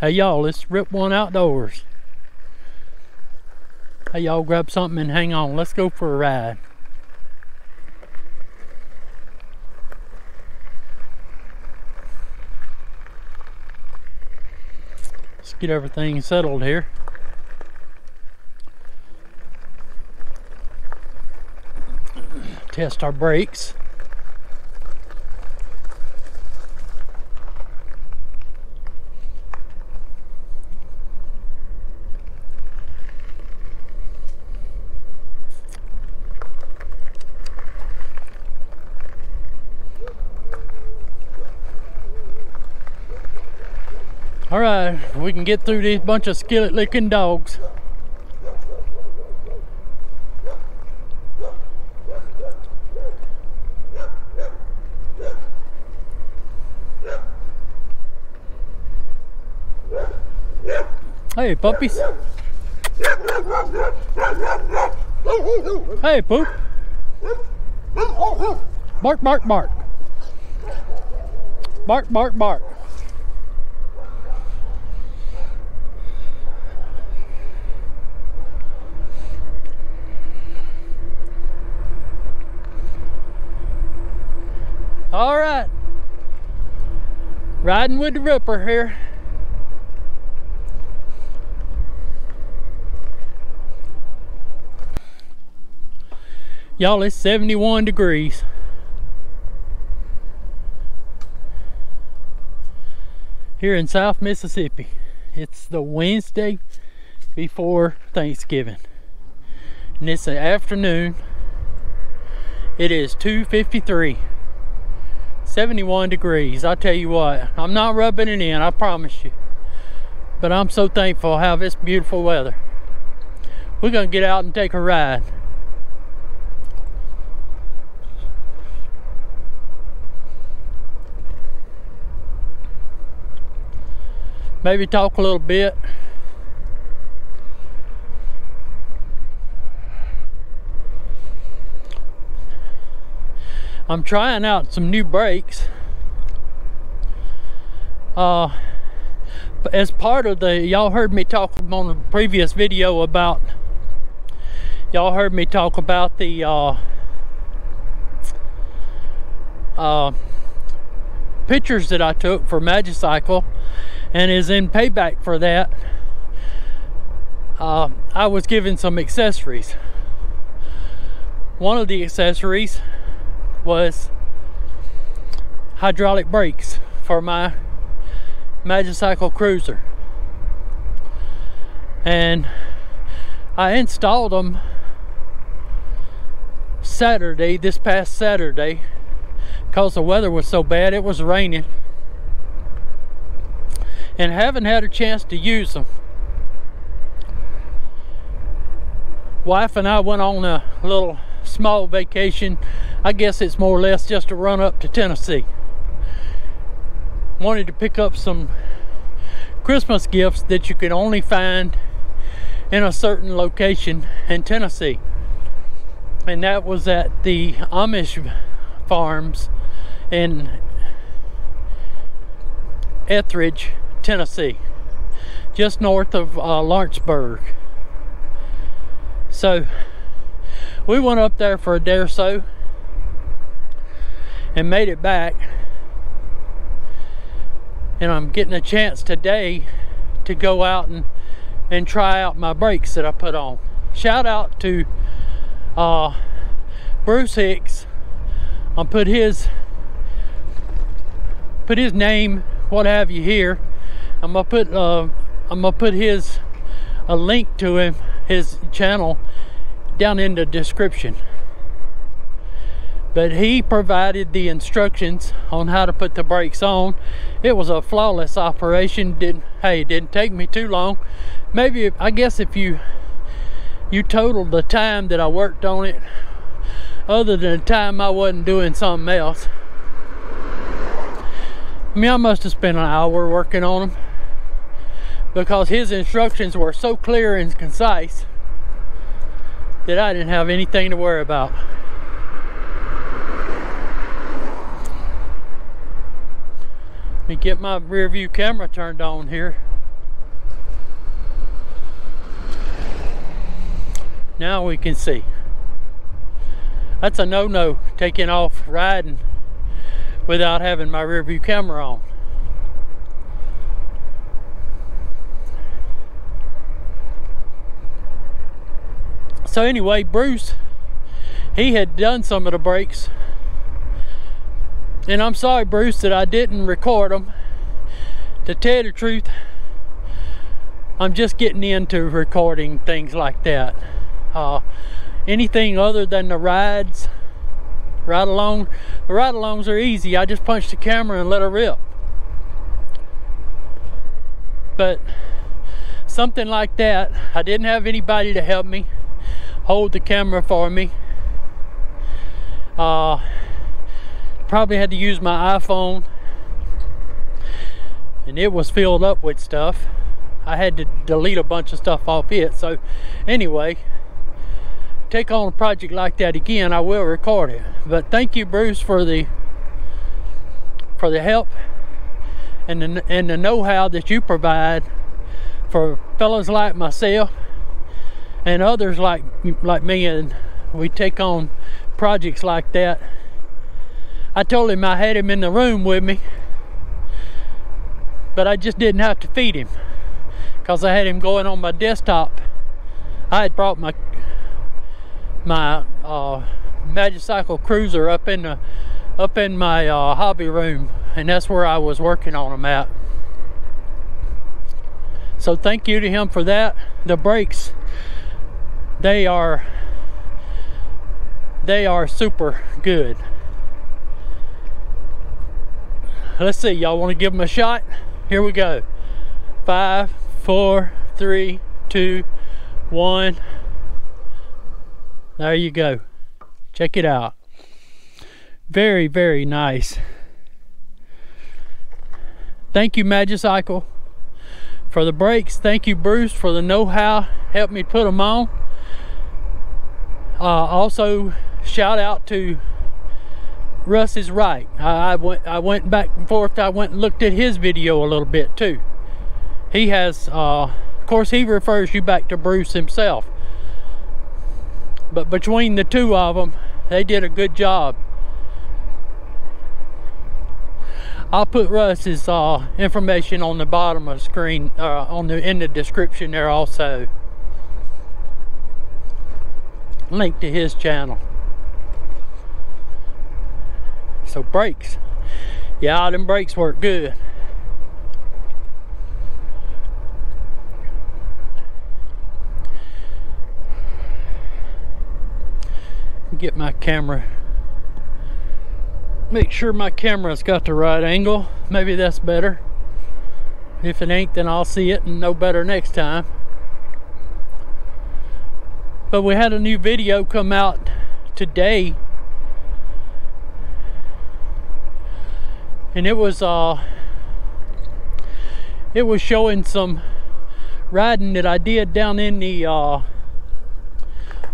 Hey y'all, let's rip one outdoors. Hey y'all, grab something and hang on. Let's go for a ride. Let's get everything settled here. Test our brakes. All right, we can get through these bunch of skillet licking dogs. Hey, puppies. Hey, poop. Bark, bark, bark. Bark, bark, bark. All right. Riding with the Ripper here. Y'all, it's 71 degrees. Here in South Mississippi. It's the Wednesday before Thanksgiving. And it's the afternoon. It is 253. 71 degrees. I tell you what, I'm not rubbing it in, I promise you. But I'm so thankful how this beautiful weather. We're gonna get out and take a ride. Maybe talk a little bit. I'm trying out some new brakes. Uh, as part of the, y'all heard me talk on a previous video about, y'all heard me talk about the uh, uh, pictures that I took for Magicycle and is in payback for that. Uh, I was given some accessories. One of the accessories was hydraulic brakes for my Magicycle Cruiser. And I installed them Saturday, this past Saturday, because the weather was so bad, it was raining. And haven't had a chance to use them. Wife and I went on a little small vacation. I guess it's more or less just a run up to Tennessee. Wanted to pick up some Christmas gifts that you can only find in a certain location in Tennessee. And that was at the Amish farms in Ethridge, Tennessee, just north of uh, Lawrenceburg. So we went up there for a day or so and made it back. And I'm getting a chance today to go out and, and try out my brakes that I put on. Shout out to uh, Bruce Hicks. I'll put his put his name, what have you here. I'm gonna put uh, I'm gonna put his a link to him, his channel down in the description. But he provided the instructions on how to put the brakes on. It was a flawless operation. Didn't hey, didn't take me too long. Maybe I guess if you you totaled the time that I worked on it, other than the time I wasn't doing something else. I mean, I must have spent an hour working on them because his instructions were so clear and concise that I didn't have anything to worry about. me get my rear view camera turned on here. Now we can see. That's a no-no, taking off riding without having my rear view camera on. So anyway, Bruce, he had done some of the brakes and I'm sorry, Bruce, that I didn't record them. To tell the truth, I'm just getting into recording things like that. Uh, anything other than the rides, ride along, the ride alongs are easy. I just punch the camera and let her rip. But something like that, I didn't have anybody to help me hold the camera for me. Uh, probably had to use my iPhone and it was filled up with stuff. I had to delete a bunch of stuff off it. So anyway, take on a project like that again, I will record it. But thank you, Bruce, for the for the help and the, and the know-how that you provide for fellows like myself and others like like me and we take on projects like that I told him I had him in the room with me but I just didn't have to feed him because I had him going on my desktop. I had brought my my uh, Magicycle Cruiser up in the up in my uh, hobby room and that's where I was working on them at. So thank you to him for that. The brakes they are they are super good let's see y'all want to give them a shot? Here we go. Five four three two one. There you go. Check it out. Very very nice. Thank you Magicycle for the brakes thank you Bruce for the know-how. Help me put them on. Uh, also, shout out to Russ is right. I, I, went I went back and forth. I went and looked at his video a little bit too. He has, uh, of course, he refers you back to Bruce himself. But between the two of them, they did a good job. I'll put Russ's uh, information on the bottom of the screen, uh, on the in the description there also link to his channel. So brakes. Yeah, them brakes work good. Get my camera. Make sure my camera's got the right angle. Maybe that's better. If it ain't, then I'll see it and know better next time. But we had a new video come out today. And it was uh it was showing some riding that I did down in the uh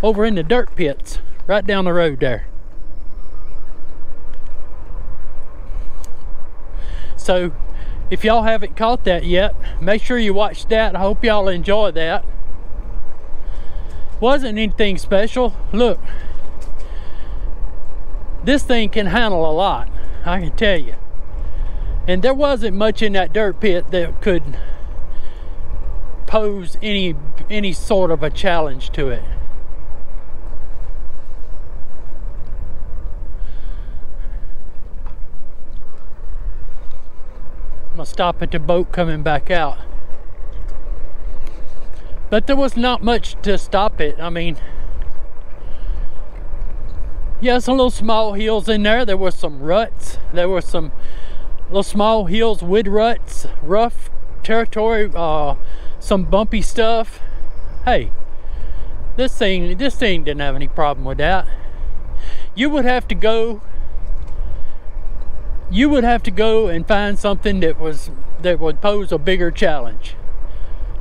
over in the dirt pits right down the road there. So if y'all haven't caught that yet, make sure you watch that. I hope y'all enjoy that wasn't anything special. Look, this thing can handle a lot, I can tell you. And there wasn't much in that dirt pit that could pose any any sort of a challenge to it. I'm gonna stop at the boat coming back out. But there was not much to stop it. I mean, yeah, some little small hills in there. There were some ruts. There were some little small hills wood ruts, rough territory, uh, some bumpy stuff. Hey, this thing, this thing didn't have any problem with that. You would have to go. You would have to go and find something that was that would pose a bigger challenge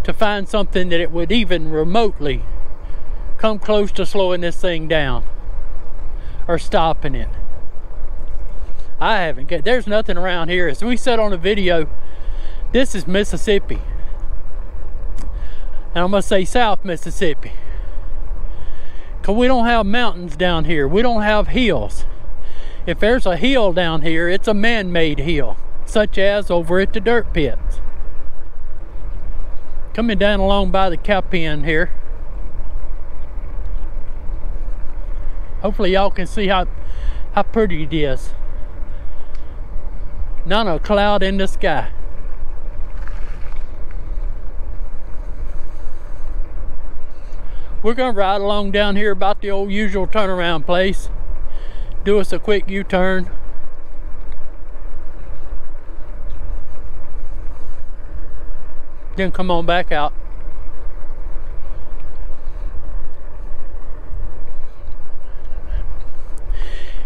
to find something that it would even remotely come close to slowing this thing down or stopping it. I haven't got, there's nothing around here. As we said on the video, this is Mississippi. And I'm gonna say South Mississippi. Because we don't have mountains down here. We don't have hills. If there's a hill down here, it's a man-made hill, such as over at the dirt pits. Coming down along by the cow pen here. Hopefully y'all can see how, how pretty it is. Not a cloud in the sky. We're gonna ride along down here about the old usual turnaround place. Do us a quick U-turn. Then come on back out.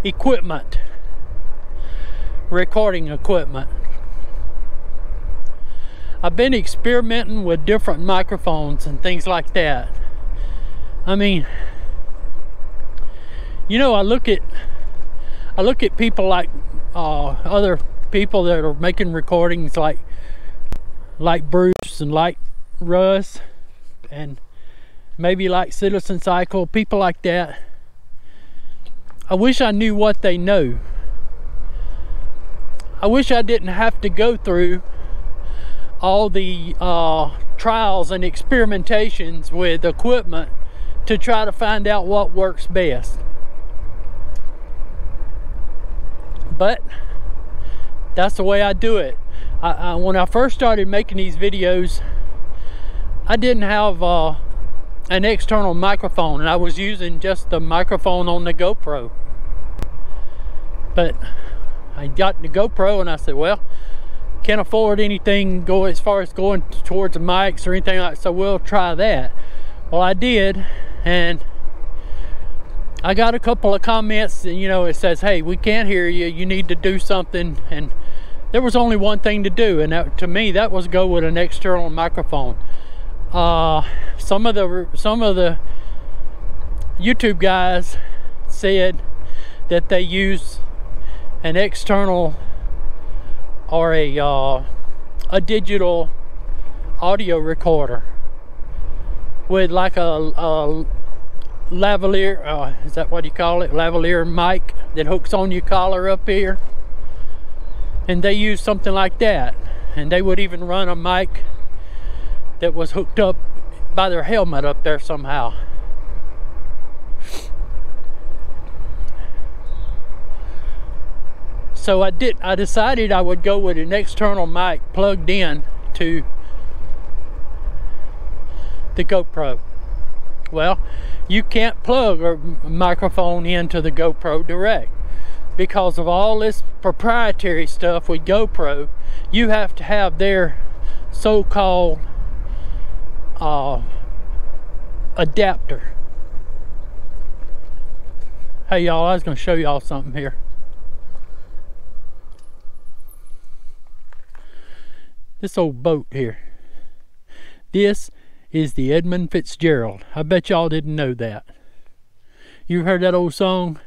Equipment. Recording equipment. I've been experimenting with different microphones and things like that. I mean, you know, I look at I look at people like uh, other people that are making recordings like like Bruce and like Russ and maybe like Citizen Cycle, people like that. I wish I knew what they know. I wish I didn't have to go through all the uh, trials and experimentations with equipment to try to find out what works best. But that's the way I do it. I, I, when I first started making these videos, I didn't have uh, an external microphone and I was using just the microphone on the GoPro. But I got the GoPro and I said, well, can't afford anything go as far as going towards the mics or anything like so we'll try that. Well I did and I got a couple of comments and you know it says hey we can't hear you. You need to do something. And there was only one thing to do and that, to me that was go with an external microphone. Uh, some of the some of the YouTube guys said that they use an external or a uh, a digital audio recorder with like a, a lavalier, uh, is that what you call it? Lavalier mic that hooks on your collar up here. And they use something like that. And they would even run a mic that was hooked up by their helmet up there somehow. So I did I decided I would go with an external mic plugged in to the GoPro. Well, you can't plug a microphone into the GoPro direct because of all this proprietary stuff with GoPro. You have to have their so-called uh, adapter. Hey y'all, I was to show y'all something here. This old boat here. This is the Edmund Fitzgerald. I bet y'all didn't know that. You heard that old song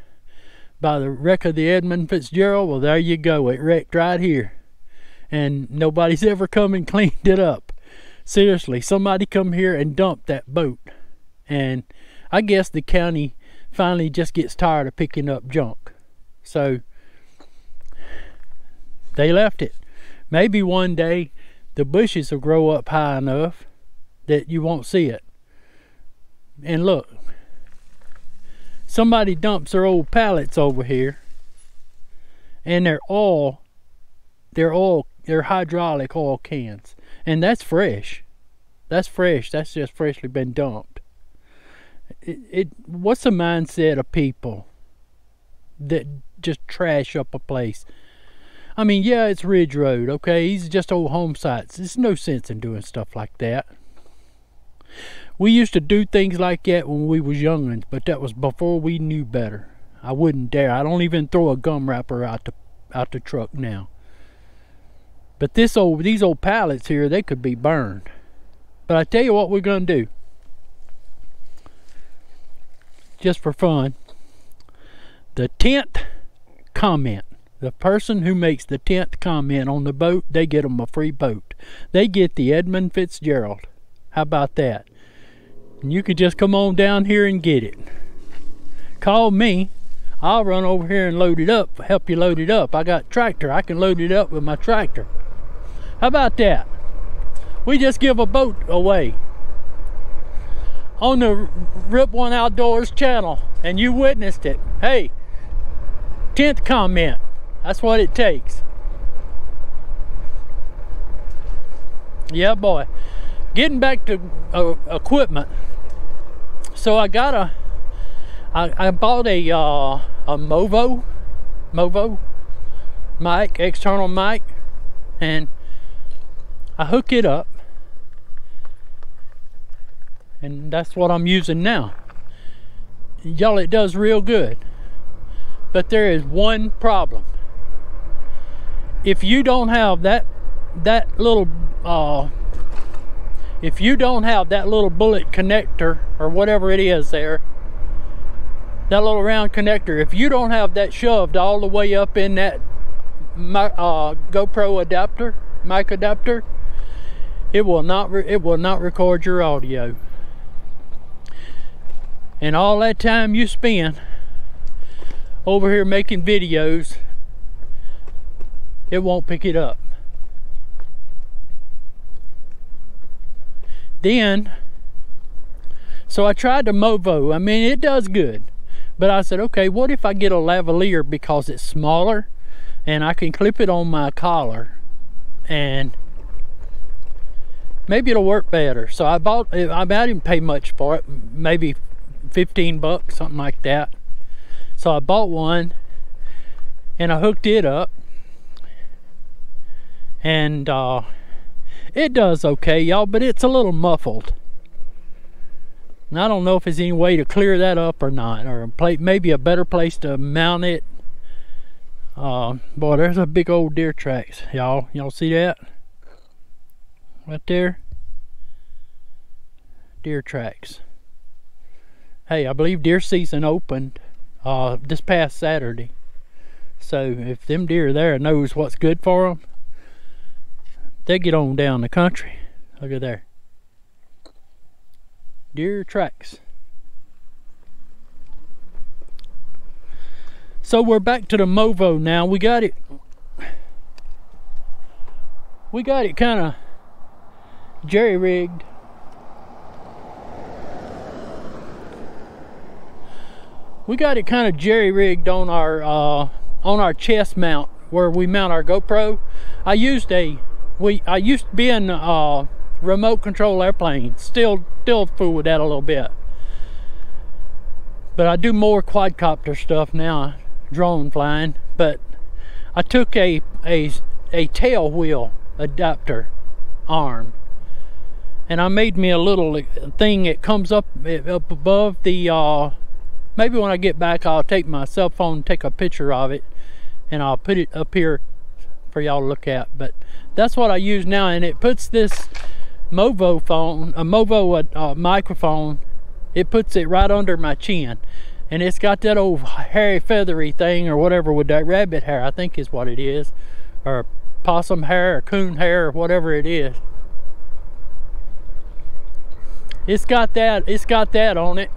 by the wreck of the Edmund Fitzgerald? Well, there you go. It wrecked right here. And nobody's ever come and cleaned it up. Seriously, somebody come here and dumped that boat. And I guess the county finally just gets tired of picking up junk. So they left it. Maybe one day the bushes will grow up high enough that you won't see it. And look, somebody dumps their old pallets over here and they're all they're all they're hydraulic oil cans. And that's fresh. That's fresh. That's just freshly been dumped. It, it what's the mindset of people that just trash up a place i mean yeah it's ridge road okay these are just old home sites there's no sense in doing stuff like that we used to do things like that when we was youngins, but that was before we knew better. I wouldn't dare. I don't even throw a gum wrapper out the out the truck now. But this old these old pallets here, they could be burned. But I tell you what we're gonna do. Just for fun. The tenth comment. The person who makes the tenth comment on the boat, they get them a free boat. They get the Edmund Fitzgerald. How about that? And you could just come on down here and get it. call me. I'll run over here and load it up, help you load it up. I got tractor, I can load it up with my tractor. How about that? We just give a boat away on the Rip One Outdoors channel and you witnessed it. Hey, 10th comment. That's what it takes. Yeah, boy. Getting back to uh, equipment. So I got a, I, I bought a, uh, a Movo, Movo mic, external mic, and I hook it up and that's what I'm using now. Y'all, it does real good. But there is one problem. If you don't have that that little uh, if you don't have that little bullet connector or whatever it is there, that little round connector, if you don't have that shoved all the way up in that uh, GoPro adapter, mic adapter, it will not it will not record your audio. And all that time you spend over here making videos, it won't pick it up. Then, so I tried the Movo. I mean, it does good. But I said, okay, what if I get a lavalier because it's smaller and I can clip it on my collar and maybe it'll work better. So I bought, I didn't pay much for it, maybe 15 bucks, something like that. So I bought one and I hooked it up. And uh, it does okay, y'all, but it's a little muffled. And I don't know if there's any way to clear that up or not, or maybe a better place to mount it. Uh, boy, there's a big old deer tracks, y'all. Y'all see that? Right there. Deer tracks hey, I believe deer season opened uh, this past Saturday. So if them deer there knows what's good for them, they get on down the country. Look at there. Deer tracks. So we're back to the Movo now. We got it. We got it kind of jerry rigged we got it kind of jerry rigged on our uh, on our chest mount where we mount our GoPro. I used a we I used to be in uh, remote control airplane. Still still fool with that a little bit. But I do more quadcopter stuff now, drone flying. But I took a a a tail wheel adapter arm and I made me a little thing that comes up up above the uh, maybe when I get back I'll take my cell phone take a picture of it and I'll put it up here for y'all to look at but that's what I use now and it puts this Movo phone a Movo uh, microphone it puts it right under my chin and it's got that old hairy feathery thing or whatever with that rabbit hair I think is what it is or possum hair or coon hair or whatever it is it's got that it's got that on it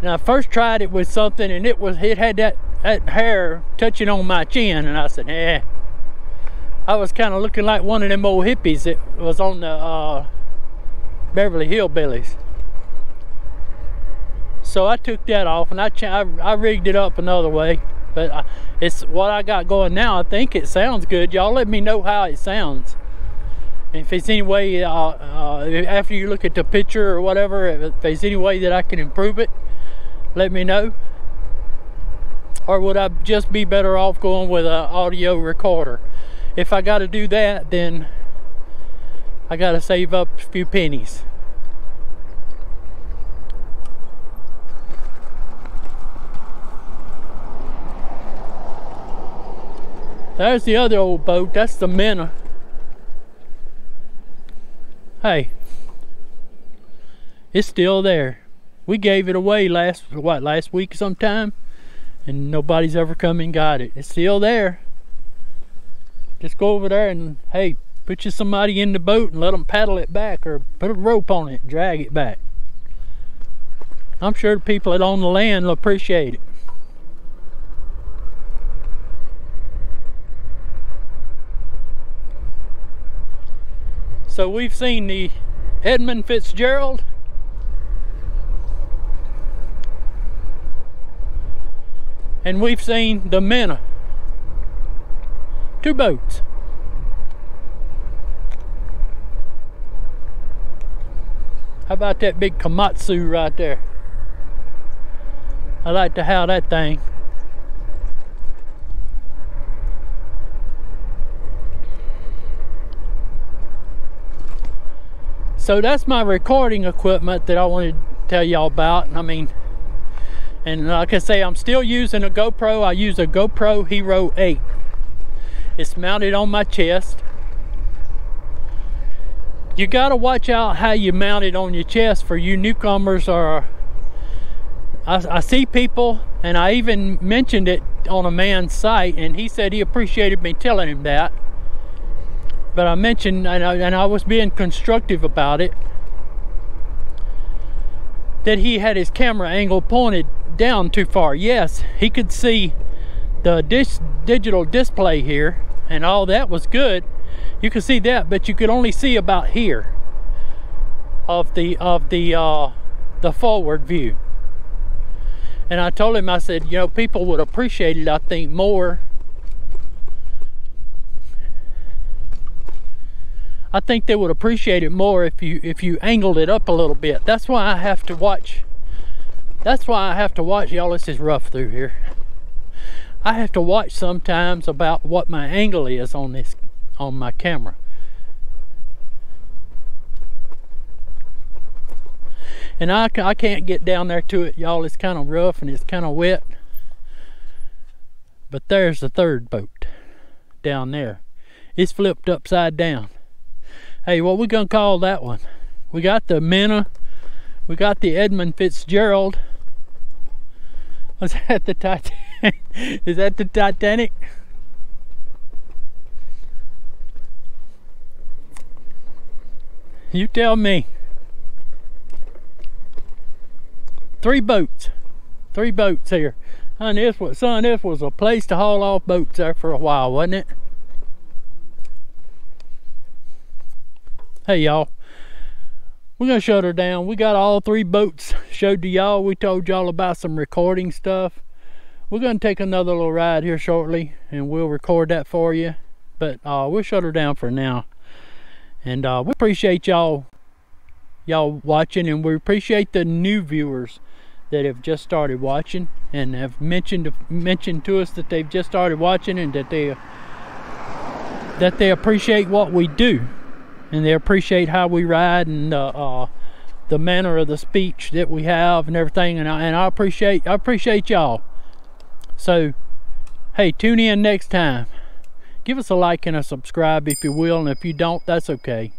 and I first tried it with something and it was it had that, that hair touching on my chin and I said, eh. I was kind of looking like one of them old hippies that was on the uh, Beverly Hillbillies. So I took that off and I, I, I rigged it up another way. But I, it's what I got going now. I think it sounds good. Y'all let me know how it sounds. if there's any way, uh, uh, after you look at the picture or whatever, if there's any way that I can improve it, let me know or would I just be better off going with an audio recorder if I got to do that then I got to save up a few pennies. There's the other old boat. That's the Minnow. Hey, it's still there. We gave it away last what last week sometime? And nobody's ever come and got it. It's still there just go over there and hey put you somebody in the boat and let them paddle it back or put a rope on it drag it back I'm sure the people that own the land will appreciate it. So we've seen the Edmund Fitzgerald. And we've seen the Minnow. Two boats. How about that big Komatsu right there? I like to have that thing. So that's my recording equipment that I wanted to tell y'all about. I mean, and like I say, I'm still using a GoPro. I use a GoPro Hero 8. It's mounted on my chest. You got to watch out how you mount it on your chest for you newcomers or I, I, see people and I even mentioned it on a man's site and he said he appreciated me telling him that. But I mentioned and I, and I was being constructive about it that he had his camera angle pointed down too far. Yes he could see the dis digital display here and all that was good. You can see that but you could only see about here of the of the uh, the forward view. And I told him I said you know people would appreciate it I think more. I think they would appreciate it more if you if you angled it up a little bit. That's why I have to watch that's why I have to watch y'all. This is rough through here I have to watch sometimes about what my angle is on this on my camera. And I, I can't get down there to it, y'all. It's kind of rough and it's kind of wet. But there's the third boat down there. It's flipped upside down. Hey, what we gonna call that one? We got the Minnow. We got the Edmund Fitzgerald. Was that the Titanic? Is that the Titanic? You tell me. Three boats. Three boats here. And this was son, this was a place to haul off boats there for a while, wasn't it? Hey y'all. We're gonna shut her down. We got all three boats showed to y'all. We told y'all about some recording stuff. We're gonna take another little ride here shortly and we'll record that for you. But uh, we'll shut her down for now. And uh, we appreciate y'all y'all watching and we appreciate the new viewers that have just started watching and have mentioned mentioned to us that they've just started watching and that they that they appreciate what we do. And they appreciate how we ride and uh, the manner of the speech that we have and everything. And I, and I appreciate I appreciate y'all so hey tune in next time. Give us a like and a subscribe if you will and if you don't that's okay.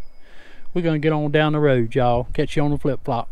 We're gonna get on down the road y'all. Catch you on the flip-flop